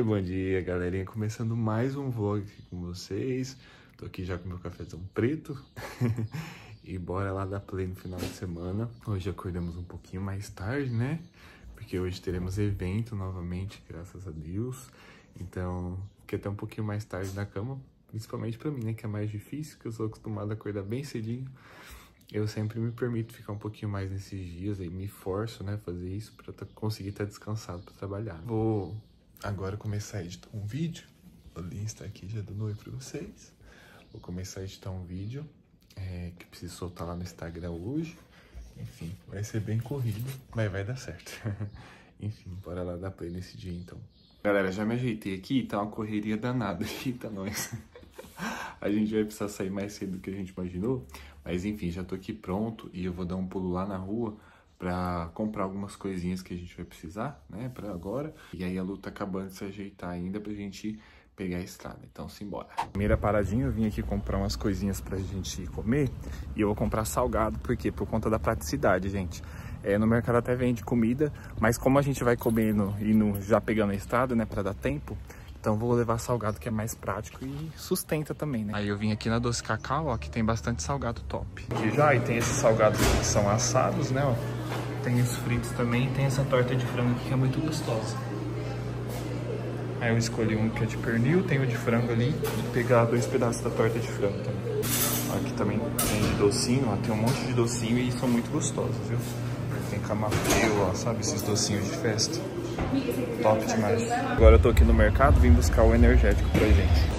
dia, bom dia, galerinha. Começando mais um vlog aqui com vocês. Tô aqui já com meu cafezão preto. e bora lá dar play no final de semana. Hoje acordamos um pouquinho mais tarde, né? Porque hoje teremos evento novamente, graças a Deus. Então, fiquei até um pouquinho mais tarde na cama. Principalmente pra mim, né? Que é mais difícil, que eu sou acostumado a acordar bem cedinho eu sempre me permito ficar um pouquinho mais nesses dias aí, me forço, né, fazer isso para conseguir estar descansado para trabalhar. Vou agora começar a editar um vídeo. O link está aqui já dando oi para vocês. Vou começar a editar um vídeo é, que preciso soltar lá no Instagram hoje. Enfim, vai ser bem corrido, mas vai dar certo. Enfim, bora lá dar play nesse dia então. Galera, já me ajeitei aqui, tá uma correria danada. Eita, nós. a gente vai precisar sair mais cedo do que a gente imaginou. Mas enfim, já tô aqui pronto e eu vou dar um pulo lá na rua para comprar algumas coisinhas que a gente vai precisar, né, para agora. E aí a luta tá acabando de se ajeitar ainda pra gente pegar a estrada. Então, simbora. Primeira paradinha, eu vim aqui comprar umas coisinhas pra gente comer. E eu vou comprar salgado, por quê? Por conta da praticidade, gente. É, no mercado até vende comida, mas como a gente vai comendo e no, já pegando a estrada, né, pra dar tempo, então vou levar salgado que é mais prático e sustenta também, né? Aí eu vim aqui na Doce Cacau, ó, que tem bastante salgado top. Aqui já, e tem esses salgados que são assados, né, ó. Tem os fritos também, tem essa torta de frango aqui que é muito gostosa. Aí eu escolhi um que é de pernil, tem o de frango ali, e pegar dois pedaços da torta de frango também. Aqui também tem de docinho, ó, tem um monte de docinho e são muito gostosos, viu? Tem camafeu, ó, sabe, esses docinhos de festa. Top demais. Agora eu tô aqui no mercado, vim buscar o energético pra gente.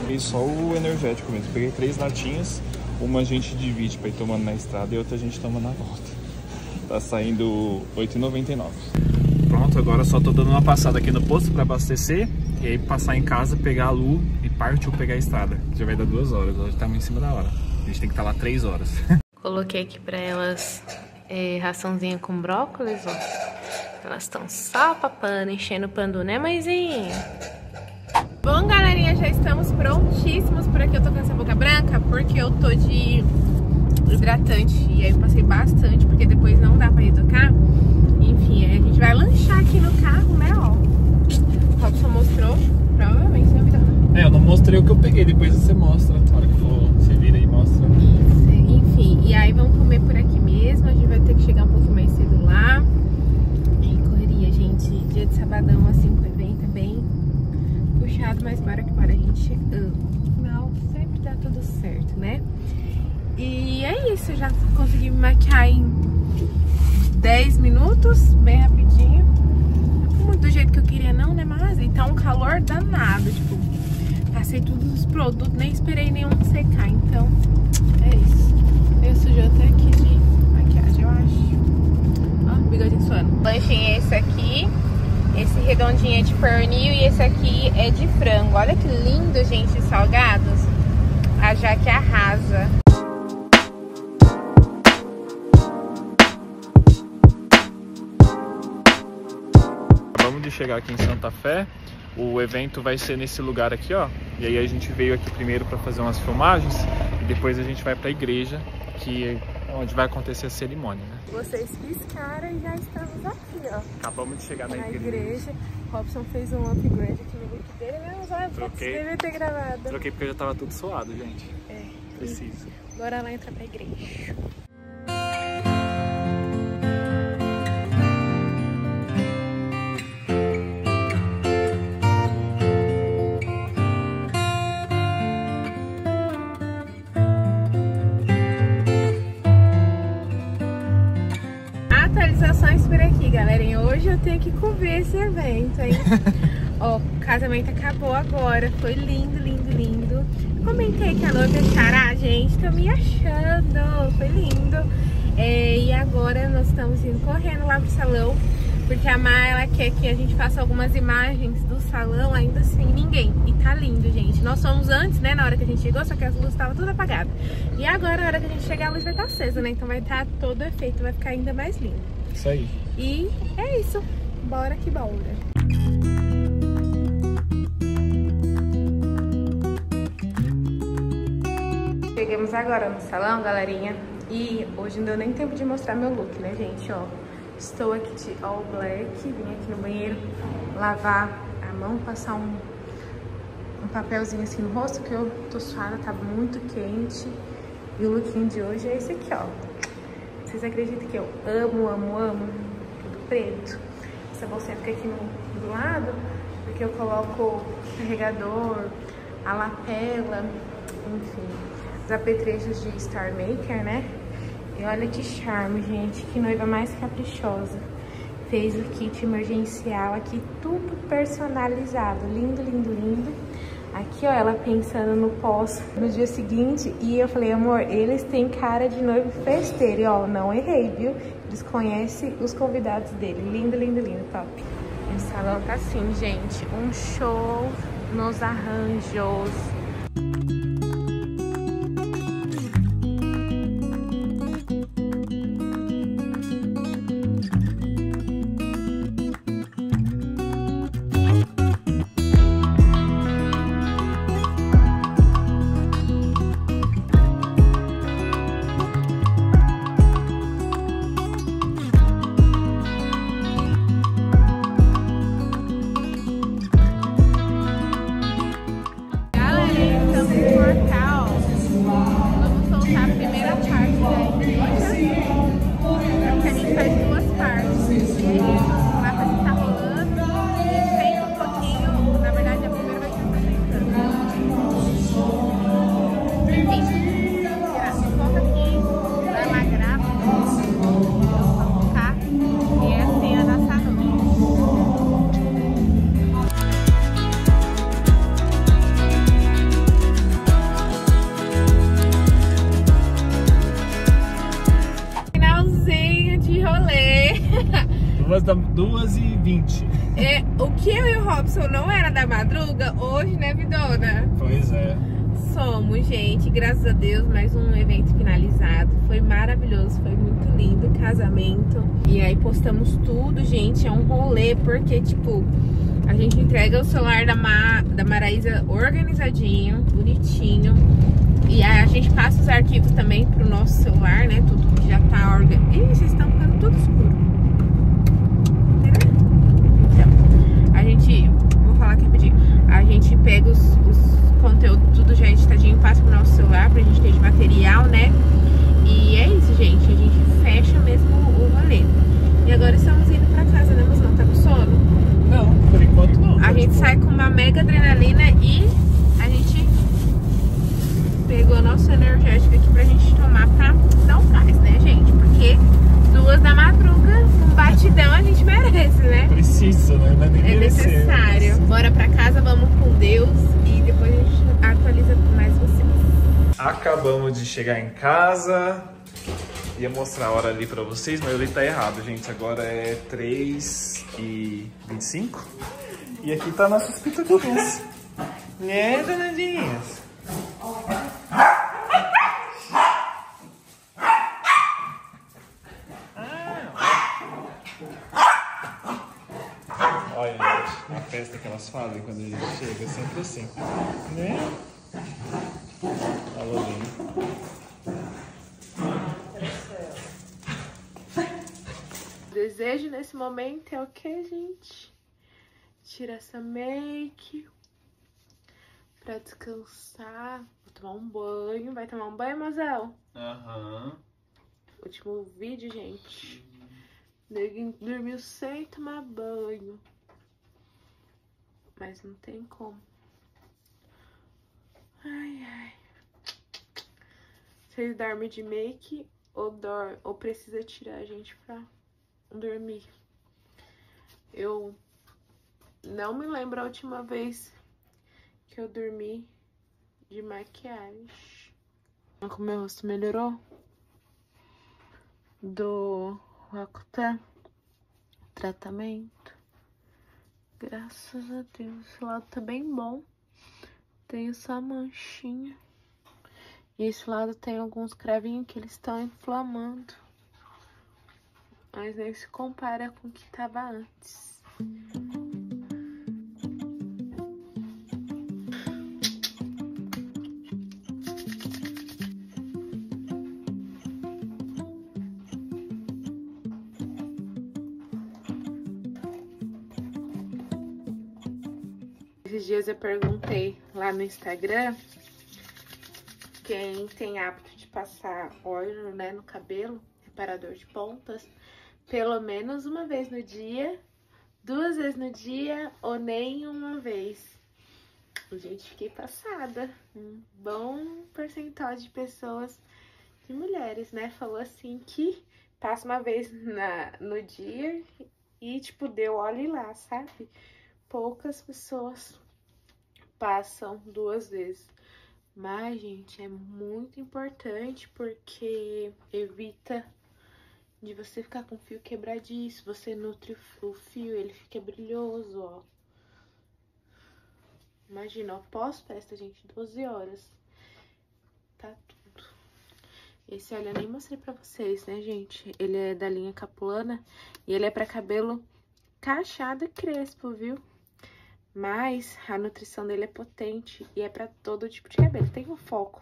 Peguei só o energético mesmo. Peguei três latinhas, uma a gente divide pra ir tomando na estrada e outra a gente toma na volta. Tá saindo R$8,99. Pronto, agora só tô dando uma passada aqui no posto pra abastecer e aí passar em casa, pegar a Lu e partiu pegar a estrada. Já vai dar duas horas, hoje estamos em cima da hora. A gente tem que estar tá lá três horas. Coloquei aqui pra elas é, raçãozinha com brócolis, ó. Elas estão só papando, enchendo o pandu, né, mãezinha? Galerinha, já estamos prontíssimos por aqui. Eu tô com essa boca branca porque eu tô de hidratante. E aí eu passei bastante, porque depois não dá pra educar. Enfim, a gente vai lanchar aqui no carro, né, ó. O Robson mostrou, provavelmente você vai É, eu não mostrei o que eu peguei, depois você mostra. Na hora que for, você vira e mostra. Isso, enfim. E aí vamos comer por aqui mesmo. A gente vai ter que chegar um pouco mais cedo lá. E correria, gente. Dia de sabadão, assim, com o evento é bem puxado, mas bora que bora, a gente ama. Sempre dá tudo certo, né? E é isso, já consegui me maquiar em 10 minutos, bem rapidinho. Muito do jeito que eu queria não, né? Mas e tá um calor danado, tipo, passei todos os produtos, nem esperei nenhum secar, então é isso. Eu sujou até aqui de maquiagem, eu acho. Ó, bigodinho suando. Lanchinho é esse aqui. Esse redondinho é de pernil e esse aqui é de frango. Olha que lindo, gente, salgados. A Jaque arrasa. Acabamos de chegar aqui em Santa Fé. O evento vai ser nesse lugar aqui, ó. E aí a gente veio aqui primeiro para fazer umas filmagens e depois a gente vai para a igreja, que onde vai acontecer a cerimônia, né? Vocês piscaram e já estamos aqui, ó. Acabamos de chegar na, na igreja. igreja. Robson fez um upgrade aqui no look dele, né? Mas Troquei. devia ter gravado. Troquei porque eu já tava tudo suado, gente. É. Preciso. Bora lá entrar pra igreja. Esse evento, hein? Ó, o casamento acabou agora. Foi lindo, lindo, lindo. Comentei que a noiva é xará, gente. Tô me achando. Foi lindo. É, e agora nós estamos indo correndo lá pro salão. Porque a Má, ela quer que a gente faça algumas imagens do salão ainda sem ninguém. E tá lindo, gente. Nós fomos antes, né, na hora que a gente chegou, só que as luzes estavam tudo apagadas. E agora, na hora que a gente chegar, a luz vai estar acesa, né? Então vai estar todo efeito, vai ficar ainda mais lindo. Isso aí. E é isso. Bora que bora. Chegamos agora no salão, galerinha. E hoje não deu nem tempo de mostrar meu look, né, gente? Ó, Estou aqui de all black, vim aqui no banheiro lavar a mão, passar um, um papelzinho assim no rosto, que eu tô suada, tá muito quente. E o lookinho de hoje é esse aqui, ó. Vocês acreditam que eu amo, amo, amo tudo preto? Essa bolsinha fica aqui no, do lado, porque eu coloco carregador, a lapela, enfim, os apetrechos de Star Maker, né? E olha que charme, gente, que noiva mais caprichosa. Fez o kit emergencial aqui, tudo personalizado, lindo, lindo, lindo. Aqui, ó, ela pensando no pós no dia seguinte. E eu falei, amor, eles têm cara de noivo festeiro. E, ó, não errei, viu? Eles conhecem os convidados dele. Lindo, lindo, lindo, top. O salão tá assim, gente. Um show nos arranjos. Somos, gente, graças a Deus, mais um evento finalizado. Foi maravilhoso, foi muito lindo casamento. E aí postamos tudo, gente, é um rolê, porque, tipo, a gente entrega o celular da, Ma, da Maraísa organizadinho, bonitinho. E a gente passa os arquivos também pro nosso celular, né? Tudo que já tá organizado. Ih, vocês estão ficando tudo escuro. gente, vou falar aqui rapidinho, a gente pega os, os conteúdos tudo já editadinho, passa pro nosso celular pra gente ter de material, né? E é isso, gente, a gente fecha mesmo o rolê. E agora estamos indo pra casa, né, mas não tá com sono? Não, por enquanto não. A gente sai com uma mega adrenalina e a gente pegou nosso energético aqui pra gente tomar pra dar um gás, né, gente? Porque duas da madruga, um batidão a gente merece, né? Precisa, né? Não é, nem é necessário. Bora pra casa, vamos com Deus e depois a gente atualiza mais vocês. Acabamos de chegar em casa. Ia mostrar a hora ali pra vocês, mas eu li tá errado, gente. Agora é 3 e 25 E aqui tá nossas pitaquinhas. né, danadinhas? festa que elas fazem quando a gente chega, é sempre assim. Né? Momento é o que, gente? Tira essa make pra descansar. Vou tomar um banho. Vai tomar um banho, Mazel? Aham. Uhum. Último vídeo, gente. Neguinho dormiu sem tomar banho. Mas não tem como. Ai, ai. Vocês dormem de make ou, dor ou precisa tirar a gente pra dormir? Eu não me lembro a última vez que eu dormi de maquiagem. Como meu rosto melhorou? Do Rakuten tratamento. Graças a Deus. Esse lado tá bem bom. Tem só manchinha. E esse lado tem alguns cravinhos que eles estão inflamando mas nem se compara com o que estava antes. Esses dias eu perguntei lá no Instagram quem tem hábito de passar óleo né, no cabelo reparador de pontas, pelo menos uma vez no dia, duas vezes no dia ou nem uma vez. Gente, fiquei passada. Um bom percentual de pessoas, de mulheres, né, falou assim que passa uma vez na, no dia e, tipo, deu óleo lá, sabe? poucas pessoas passam duas vezes. Mas, gente, é muito importante porque evita de você ficar com o fio quebradiço. Você nutre o fio, ele fica brilhoso, ó. Imagina, ó, pós-festa, gente, 12 horas. Tá tudo. Esse eu nem mostrei pra vocês, né, gente? Ele é da linha Capulana e ele é pra cabelo cacheado e crespo, viu? Mas a nutrição dele é potente e é para todo tipo de cabelo. Tem um foco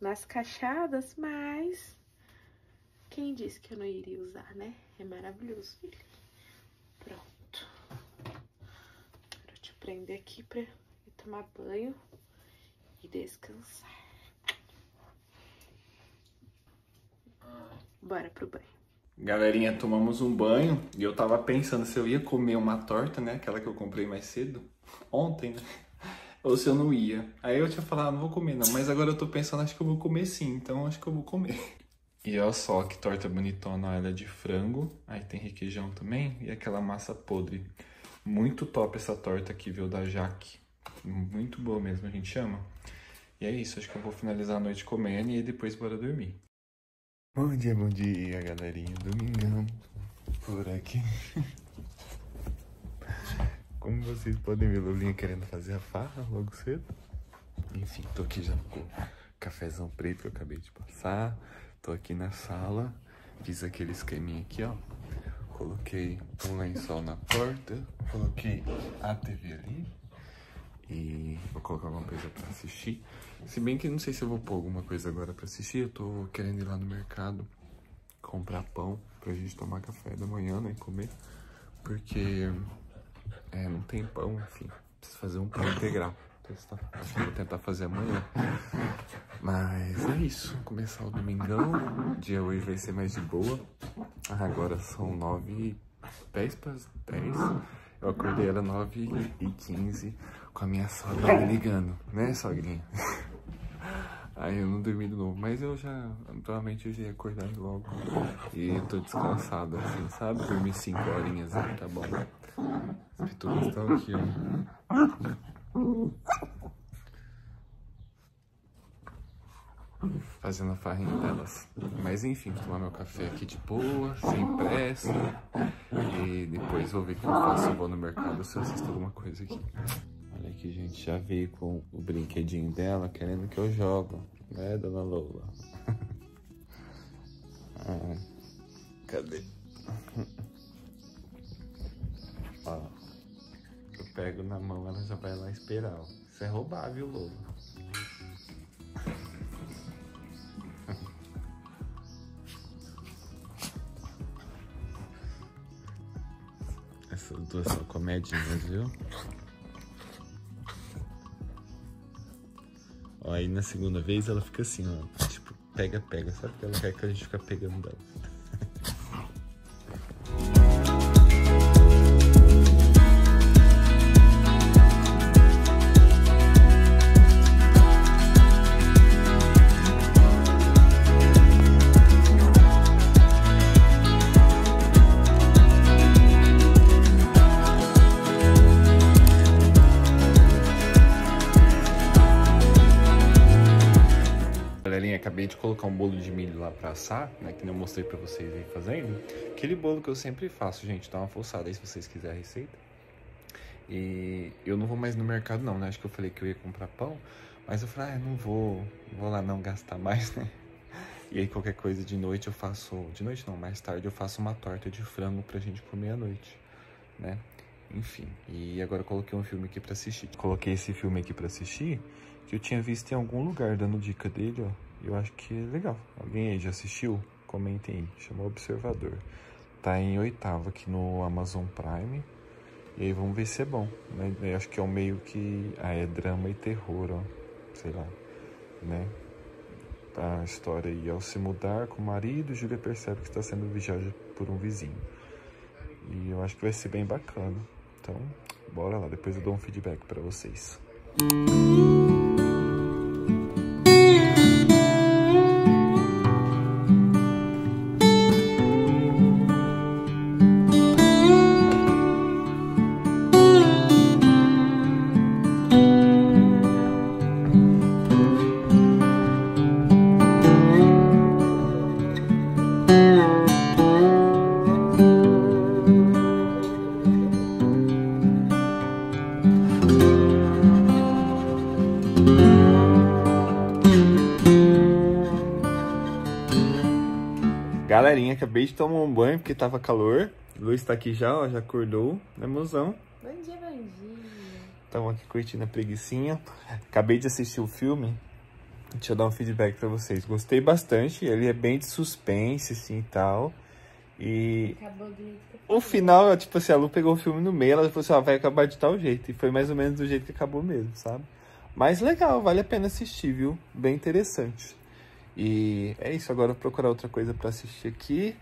nas cachadas, mas quem disse que eu não iria usar, né? É maravilhoso ele. Pronto. Eu te prender aqui pra tomar banho e descansar. Bora pro banho. Galerinha, tomamos um banho e eu tava pensando se eu ia comer uma torta, né? Aquela que eu comprei mais cedo ontem, né? Ou se eu não ia. Aí eu tinha falado, ah, não vou comer não, mas agora eu tô pensando, acho que eu vou comer sim, então acho que eu vou comer. E olha só que torta bonitona, ela é de frango, aí tem requeijão também e aquela massa podre. Muito top essa torta aqui, viu, da Jaque. Muito boa mesmo, a gente ama. E é isso, acho que eu vou finalizar a noite comendo e depois bora dormir. Bom dia, bom dia, galerinha. Domingão por aqui. Como vocês podem ver, Lulinha querendo fazer a farra logo cedo. Enfim, tô aqui já com o cafezão preto que eu acabei de passar. Tô aqui na sala. Fiz aquele esqueminha aqui, ó. Coloquei um lençol na porta. Coloquei a TV ali. E vou colocar alguma coisa pra assistir. Se bem que não sei se eu vou pôr alguma coisa agora pra assistir. Eu tô querendo ir lá no mercado comprar pão pra gente tomar café da manhã, né? Comer. Porque é, não tem pão, enfim. Preciso fazer um pão integral. Testar. Acho que vou tentar fazer amanhã. Mas é isso. Começar o domingão. O dia hoje vai ser mais de boa. Agora são nove... Dez para dez. Eu acordei, era nove e quinze com a minha sogra me ligando. Né, sogrinha? Aí eu não dormi de novo, mas eu já, provavelmente eu já ia acordar logo. E eu tô descansado, assim, sabe? Dormi cinco horinhas, aí, tá bom. As pitucas estão aqui, ó. Fazendo a farrinha delas. Mas enfim, vou tomar meu café aqui de boa, sem pressa. E depois vou ver o que eu faço. Eu vou no mercado se eu assisto alguma coisa aqui. Olha aqui, gente, já veio com o brinquedinho dela, querendo que eu jogo, né, dona Lola? ah, cadê? Ó, eu pego na mão, ela já vai lá esperar, ó. Isso é roubar, viu, Lola? Essas duas são comedinhas, viu? Ó, aí na segunda vez ela fica assim, ó. Tipo, pega, pega. Sabe que ela quer que a gente fica pegando dela. Assar, né? Que eu mostrei pra vocês aí fazendo. Aquele bolo que eu sempre faço, gente. Dá uma forçada aí se vocês quiserem a receita. E eu não vou mais no mercado não, né? Acho que eu falei que eu ia comprar pão. Mas eu falei, ah, não vou, vou lá não gastar mais, né? E aí qualquer coisa de noite eu faço... De noite não, mais tarde eu faço uma torta de frango pra gente comer à noite, né? Enfim, e agora eu coloquei um filme aqui pra assistir. Coloquei esse filme aqui pra assistir, que eu tinha visto em algum lugar, dando dica dele, ó. Eu acho que é legal. Alguém aí já assistiu? Comentem aí. Chama Observador. Tá em oitavo aqui no Amazon Prime. E aí vamos ver se é bom. Né? Eu acho que é um meio que. Ah, é drama e terror, ó. Sei lá. Né? A história aí. Ao se mudar com o marido, Júlia percebe que está sendo vigiada por um vizinho. E eu acho que vai ser bem bacana. Então, bora lá. Depois eu dou um feedback para vocês. Galerinha, acabei de tomar um banho porque tava calor. Luiz tá aqui já, ó, já acordou, né, mozão? Bom dia, bom dia. Estamos aqui curtindo a preguiçinha. Acabei de assistir o filme. Deixa eu dar um feedback pra vocês. Gostei bastante, ele é bem de suspense, assim, e tal. E o final, tipo assim, a Lu pegou o filme no meio, ela falou assim, ó, vai acabar de tal jeito. E foi mais ou menos do jeito que acabou mesmo, sabe? Mas legal, vale a pena assistir, viu? Bem interessante. E é isso, agora eu vou procurar outra coisa pra assistir aqui.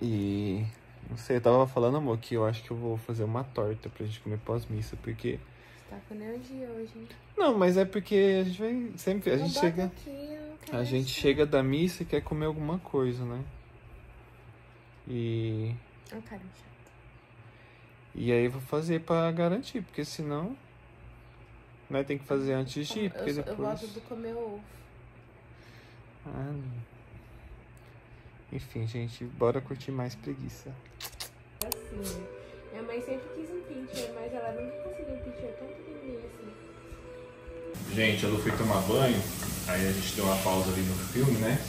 E não sei, eu tava falando, amor, que eu acho que eu vou fazer uma torta pra gente comer pós-missa, porque. Tá com energia hoje, hein? Não, mas é porque a gente vai sempre. A Eu gente chega. aqui, eu A gente chega da missa e quer comer alguma coisa, né? E. Ah, cara, chato. E aí eu vou fazer pra garantir, porque senão. Né, tem que fazer antes de ir, porque eu, eu depois. gosto do comer ovo. Ah, não. Enfim, gente, bora curtir mais preguiça. Assim, minha mãe sempre quis um mas ela nunca conseguiu um tão pequenininho assim. Gente, a Lu foi tomar banho, aí a gente deu uma pausa ali no filme, né?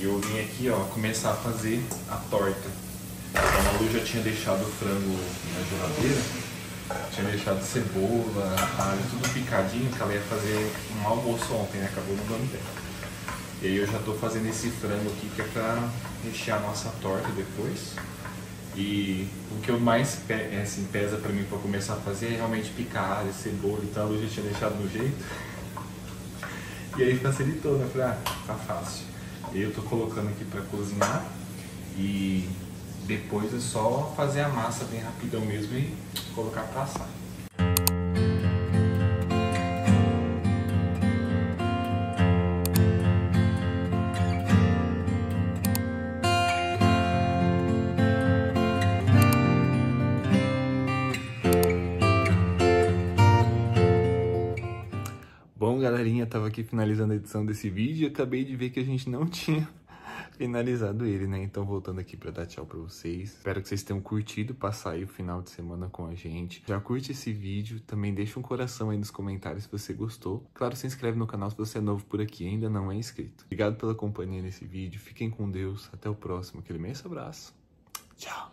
E eu vim aqui, ó, começar a fazer a torta. Então a Lu já tinha deixado o frango na geladeira, tinha deixado cebola, alho, tudo picadinho, que ela ia fazer um almoço ontem, né? Acabou não dando tempo. E aí eu já tô fazendo esse frango aqui que é pra rechear a nossa torta depois. E o que eu mais é, assim, pesa pra mim pra começar a fazer é realmente picar cebola e tal. Eu já tinha deixado no jeito. E aí facilitou, né? Falei, ah, tá fácil. Eu tô colocando aqui pra cozinhar. E depois é só fazer a massa bem rapidão mesmo e colocar pra assar. Aqui finalizando a edição desse vídeo e acabei de ver que a gente não tinha finalizado ele, né? Então, voltando aqui pra dar tchau pra vocês. Espero que vocês tenham curtido passar aí o final de semana com a gente. Já curte esse vídeo, também deixa um coração aí nos comentários se você gostou. Claro, se inscreve no canal se você é novo por aqui e ainda não é inscrito. Obrigado pela companhia nesse vídeo, fiquem com Deus, até o próximo. Aquele imenso abraço. Tchau!